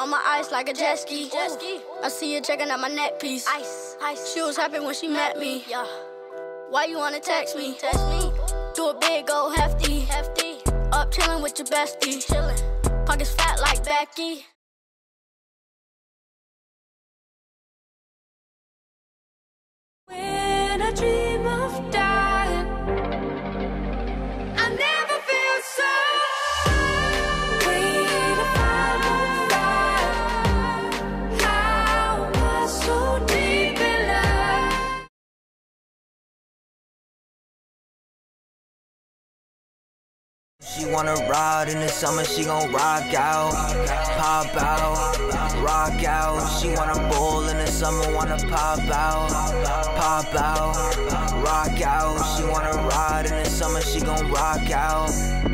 On my ice like a jet ski. Jet ski. I see you checking out my neck piece. Ice, ice. She was happy when she met me. Yeah. Why you wanna text me? Text me. Do a big go hefty. Hefty. Up chillin' with your bestie. Chillin'. Pockets fat like Becky. When I dream of dying, She wanna ride in the summer, she gon' rock out, pop out, rock out. She wanna bowl in the summer, wanna pop out, pop out, rock out. She wanna ride in the summer, she gon' rock out.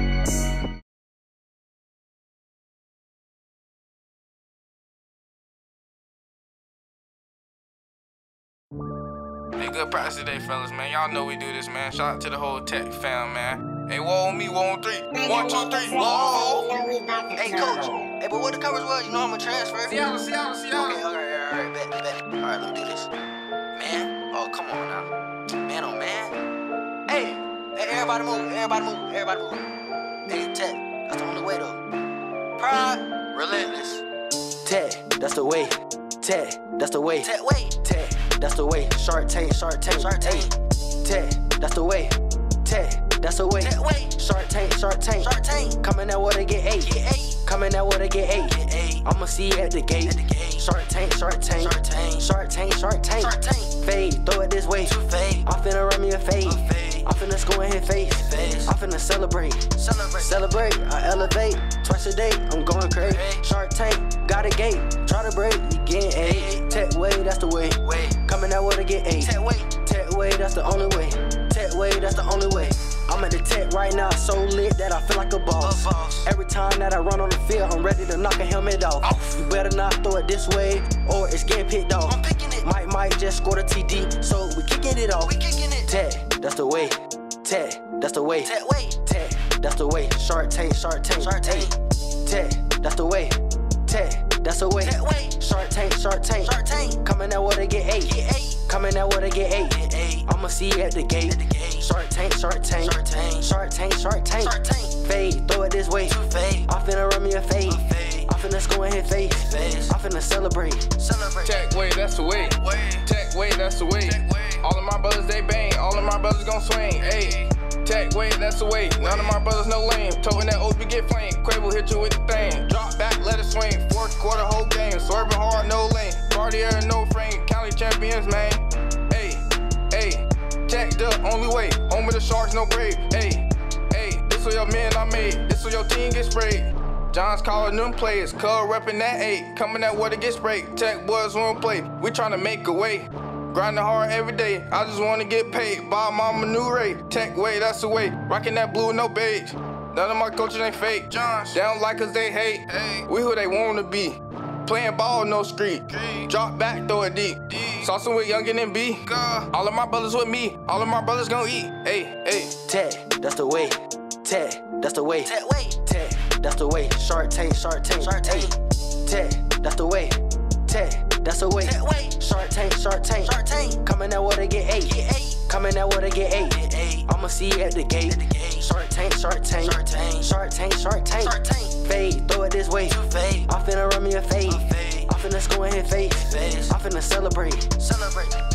Hey, good practice today, fellas, man. Y'all know we do this, man. Shout out to the whole tech fam, man. Hey, whoa on me, whoa on three. One, two, three, whoa. Hey, coach. Hey, but what the covers was? You know I'm a transfer. Seattle, Seattle, Seattle. Okay, alright, alright, bet, bet. Alright, let me do this. Man, oh, come on now. Man, oh, man. Hey, hey, everybody move, everybody move, everybody move. Hey, Tech, that's the only way, though. Pride, relentless. Tech, that's the way. Tech, that's the way. Tech, wait. Tech, that's the way. Shark Tank, Shark Tank, Shark Tank. Tech, that's the way. Tech, that's the way. Shark Tank, Shark Tank. Shark Tank. Coming out water, get eight. Get eight. Coming out water, get eight. Get eight. I'ma see you at the gate. At the gate. Shark Tank, Shark Tank. Shark Tank. Shark Tank, Shark Tank. Shark Tank. Fade, throw it this way. To fade. I'm finna run me a fade. A fade. I'm finna score in his face. Face. I'm finna celebrate. Celebrate. Celebrate, I elevate. Twice a day, I'm going crazy. Shark Tank, got a gate. Try to break, you getting Hey. eight. Tech way, that's the way. Wait. Coming out water, get eight. Tech, wait. Tech way, that's the only way. Tech way, that's the only way. I'm at the tech right now, so lit that I feel like a boss. A boss. Every time that I run on the field, I'm ready to knock a helmet off. Off. You better not throw it this way, or it's getting picked off. I'm picking it. Might, might just score the TD, so we kicking it off. We kicking it. Tech, that's the way. Tech, that's the way. Tech, wait. Tech, that's the way. Shark Tank, Shark Tank. Shark Tank. Tech, that's the way. Tech, that's the way. Tech, wait. Shark Tank, Shark Tank. Shark Tank. Coming out water, get eight. Get eight. Coming out water, get eight. Get eight. I'ma see you at the gate. At the gate. Shark Tank, Shark Tank. Shark Tank. Shark Tank, Shark Tank. Shark Tank. Fade, throw it this way. To fade. I'm finna run me a fade. A fade. I'm finna score in his face. Face. I'm finna celebrate. Celebrate. Tech way, that's the way. Way. Tech way, that's the way. Tech way. All of my brothers, they bang. All of my brothers gon' swing. Hey. Tech way, that's the way. None of my brothers no lame. Toting that OB get flame. Quavo hit you with the thing. Cartier, no frame. County champions, man. Hey, hey. Tech the only way. Home of the sharks, no grave. Hey, hey. This what your men I made. This what your team get sprayed. John's calling them players, cuz reppin' that eight. Coming that water get sprayed. Tech boys won't play. We tryna make a way. Grinding hard every day. I just wanna get paid. Buy mama new Ray. Tech way, that's the way. Rocking that blue no beige. None of my coaches ain't fake. Johns. They don't like us, they hate. Hey. We who they wanna be. Playing ball, no street. Drop back, throw it deep. Saucing with Youngin and B. All of my brothers with me. All of my brothers gon' eat. Hey, hey. Tech, that's the way. Tech, that's the way. Tech, wait. Tech, that's the way. Shark Tank, Shark Tank. Shark Tank. Ayy. Tech, that's the way. Tech, that's the way. Tech, wait. Shark Tank, Shark Tank. Shark Tank. Coming out water, get eight. Get eight. Coming out water, get eight. Get eight. I'ma see you at the gate. At the gate. Shark Tank, Shark Tank. Shark Tank. Shark Tank, Shark Tank. Shark Tank. Fade, throw it this way. In his face. Face. I'm finna celebrate. Celebrate.